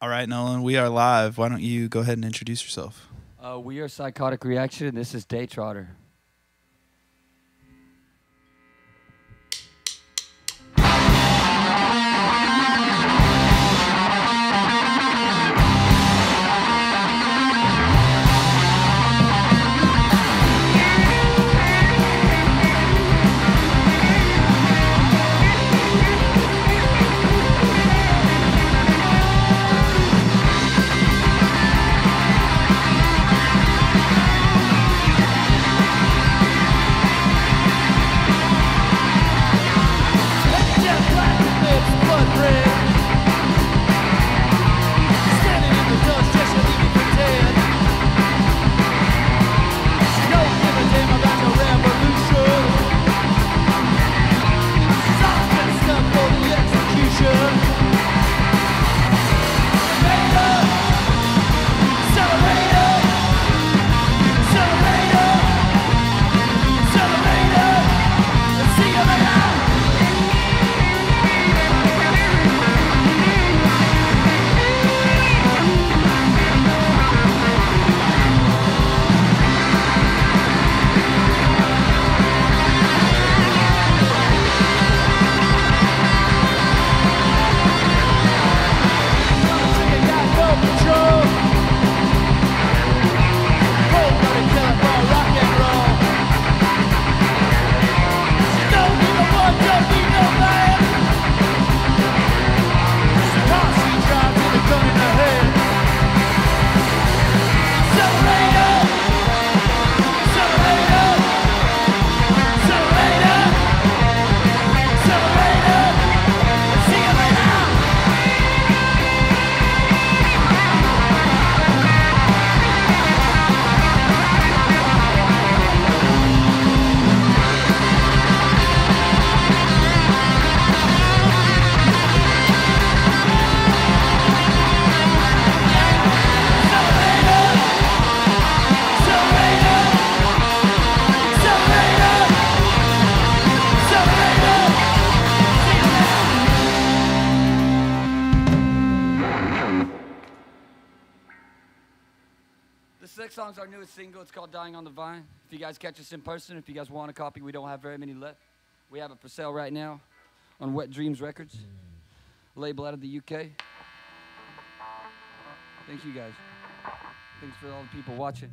All right, Nolan, we are live. Why don't you go ahead and introduce yourself? Uh, we are Psychotic Reaction, and this is Daytrotter. Song's our newest single. It's called Dying on the Vine. If you guys catch us in person, if you guys want a copy, we don't have very many left. We have it for sale right now on Wet Dreams Records, label out of the UK. Thank you guys. Thanks for all the people watching.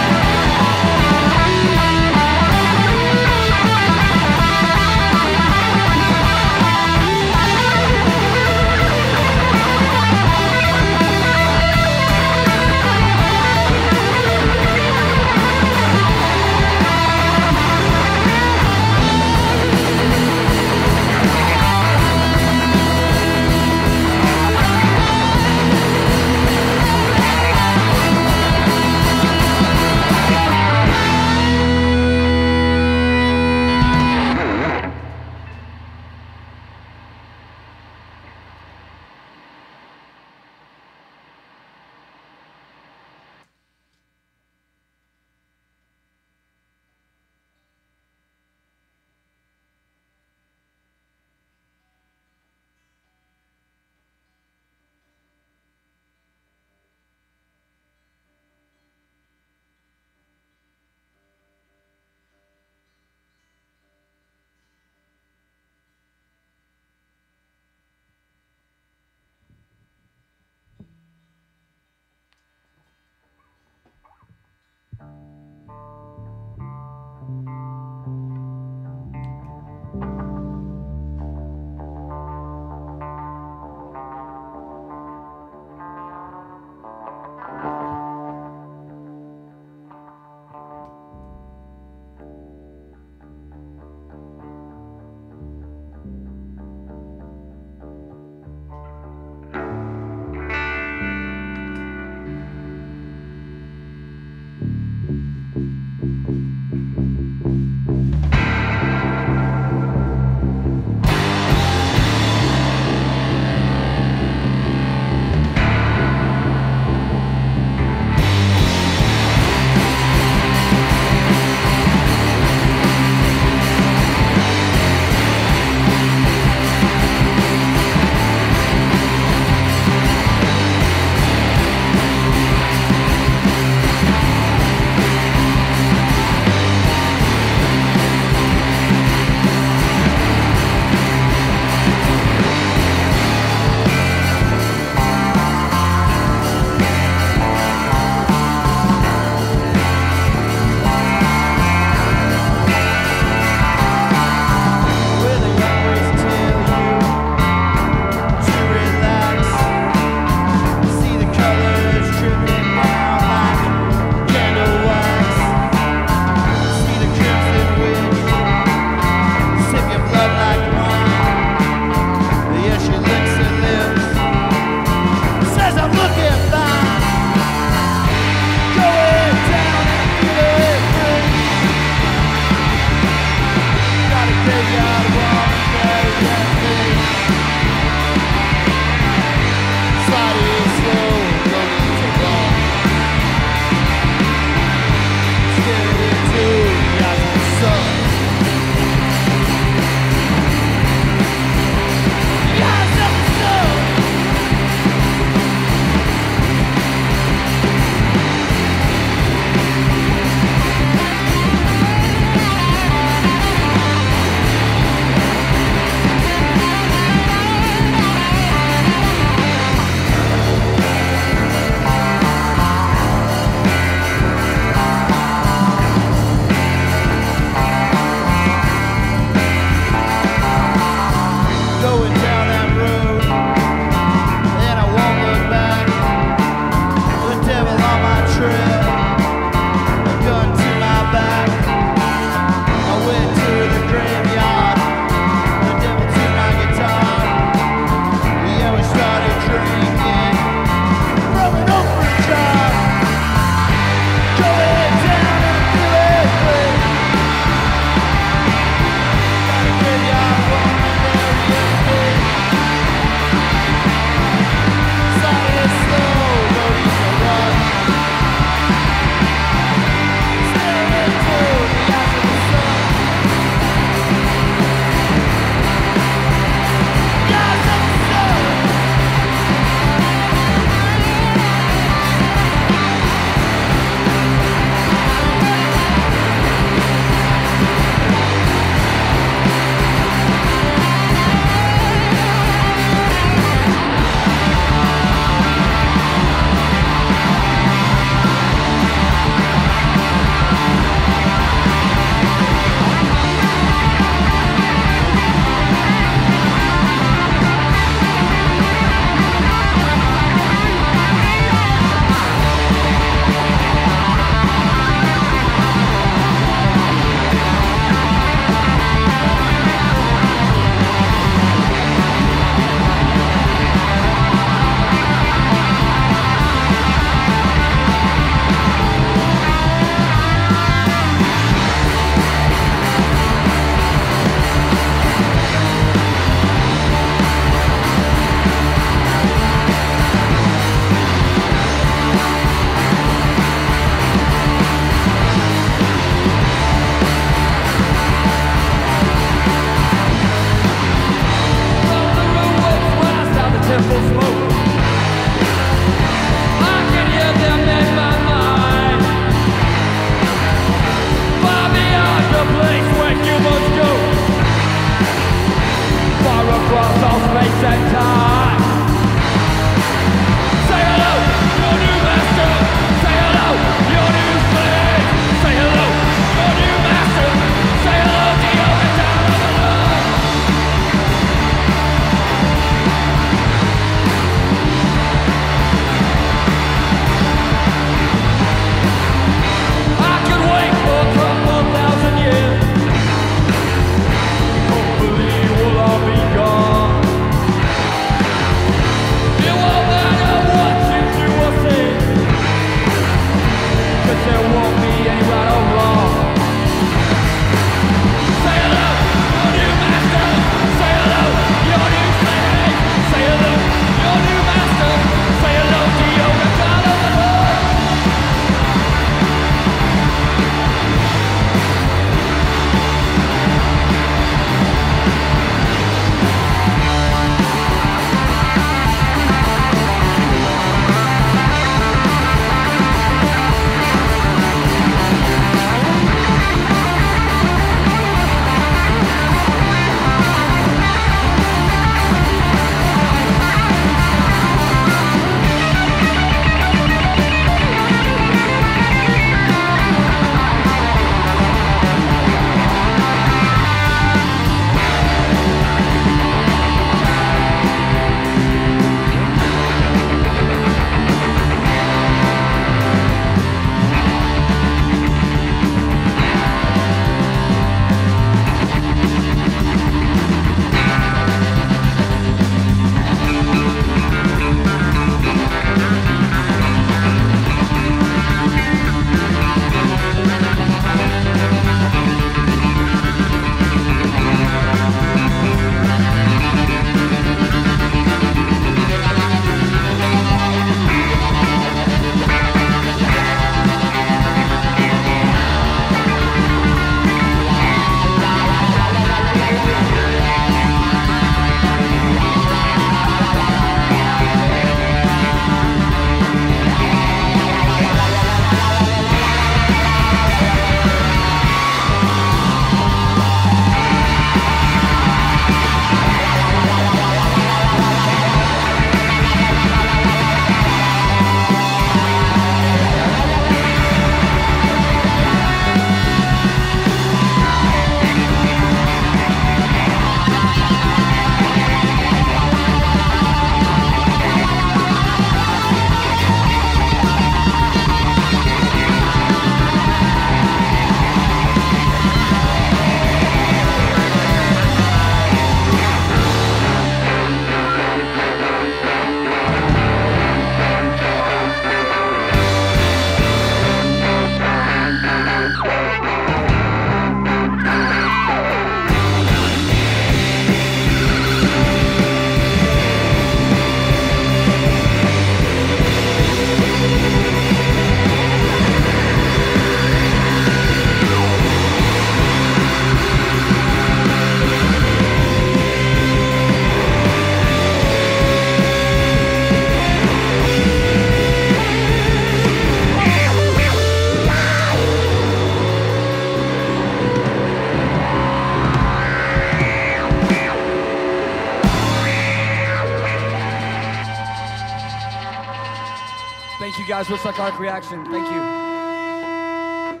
Guys. We're Psychotic Reaction. Thank you.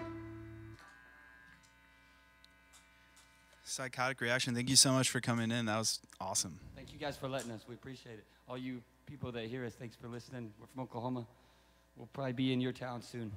Psychotic reaction. Thank you so much for coming in. That was awesome. Thank you guys for letting us. We appreciate it. All you people that hear us, thanks for listening. We're from Oklahoma. We'll probably be in your town soon.